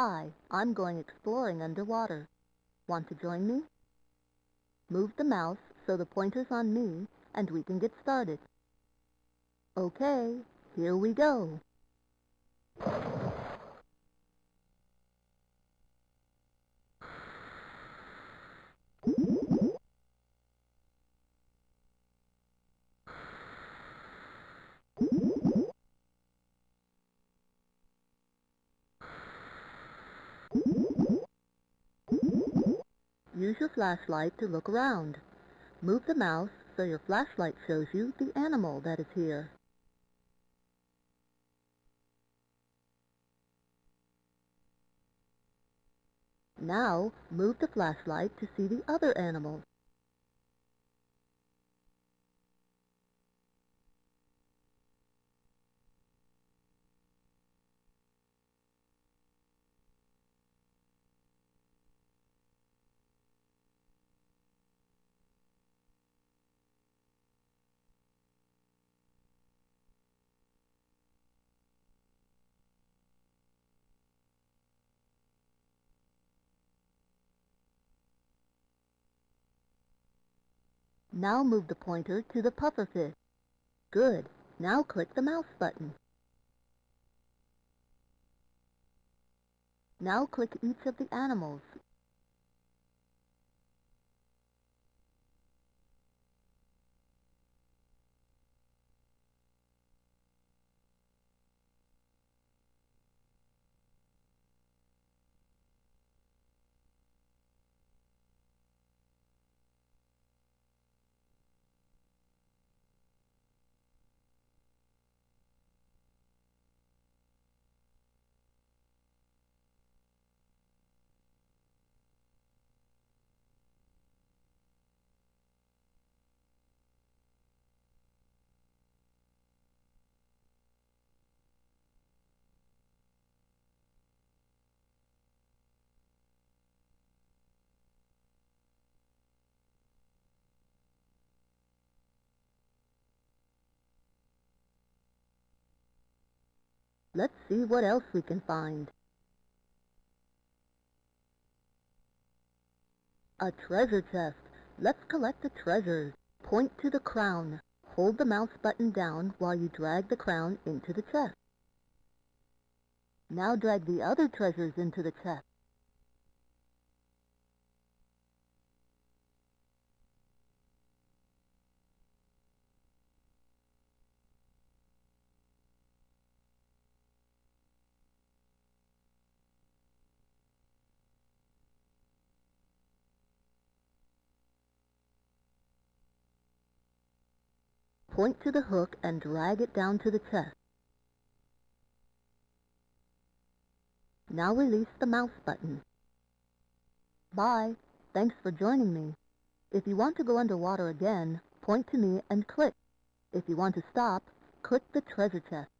Hi, I'm going exploring underwater. Want to join me? Move the mouse so the pointer's on me and we can get started. Okay, here we go. Use your flashlight to look around. Move the mouse so your flashlight shows you the animal that is here. Now, move the flashlight to see the other animals. Now move the pointer to the pufferfish. Good. Now click the mouse button. Now click each of the animals. Let's see what else we can find. A treasure chest. Let's collect the treasures. Point to the crown. Hold the mouse button down while you drag the crown into the chest. Now drag the other treasures into the chest. Point to the hook and drag it down to the chest. Now release the mouse button. Bye. Thanks for joining me. If you want to go underwater again, point to me and click. If you want to stop, click the treasure chest.